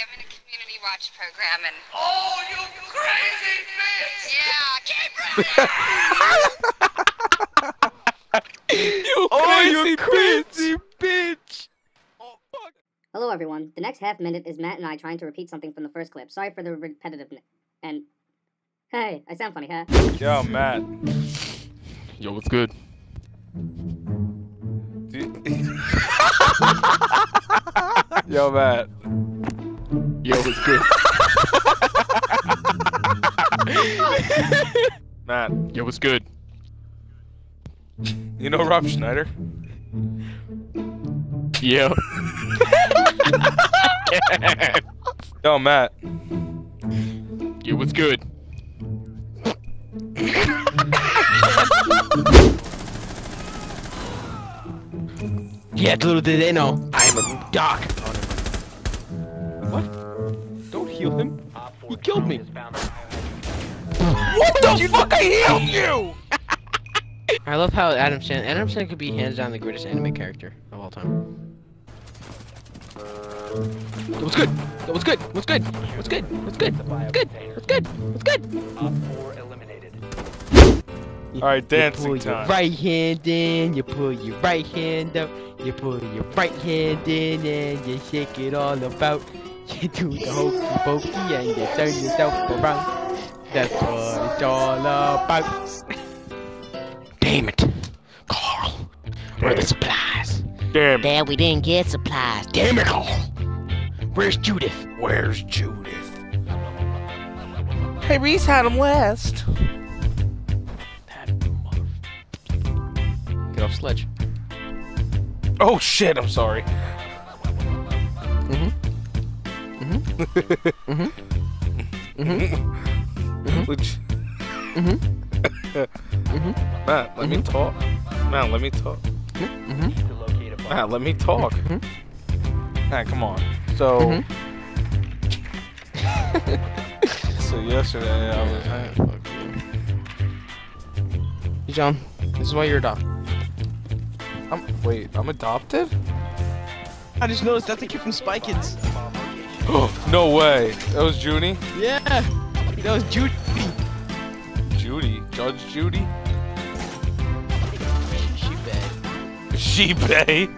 I'm in a community watch program and. Oh, you crazy bitch! Yeah, keep running! You Oh, you crazy crazy bitch! Oh, fuck. Hello, everyone. The next half minute is Matt and I trying to repeat something from the first clip. Sorry for the repetitiveness. And hey, I sound funny, huh? Yo, Matt. Yo, what's good? Yo, Matt. Yo, what's good? Matt. Yo, what's good? You know Rob Schneider? Yeah. Yo, Matt. Yo, what's good? yeah, little did they know, I am a doc. Heal him. Um, he killed me. What the fuck? I healed you! I love how Adam Sandler. Adam Sandler could be hands down the greatest anime character of all time. Yo, what's good? Yo, what's good? What's good? What's good? What's good? What's good? What's good? What's good? Alright, dancing you pull time. your right hand in, you pull your right hand up, you pull your right hand in and you shake it all about. You do the hokey pokey and you turn yourself around. That's what it's all about. Damn it. Carl. Where are the supplies? Damn. Dad, we didn't get supplies. Damn it, Carl. Where's Judith? Where's Judith? Hey, Reese had him last. That mother... Get off sledge. Oh shit, I'm sorry. Mhm. Mhm. Mhm. Which- Mhm. Mhm. Matt, let me Mhm. talk. Matt, let me talk. Mhm. Matt, let me talk. Mhm. Matt, come on. So, Mhm. so yesterday I was. Alright, fuck you. Hey, John, this is why you're a doc. I'm, wait, I'm adopted? I just noticed that's the kid from Spy Kids. no way. That was Judy. Yeah. That was Judy. Judy, Judge Judy. She bad. She Bay.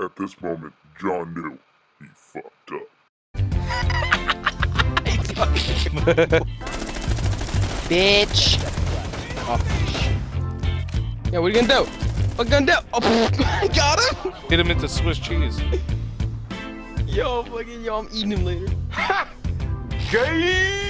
At this moment, John knew he fucked up. Bitch. Oh, yeah, what are you gonna do? What you gonna do? Oh, got him. Hit him into Swiss cheese. Yo, fucking yo, I'm eating him later. Ha! Gay!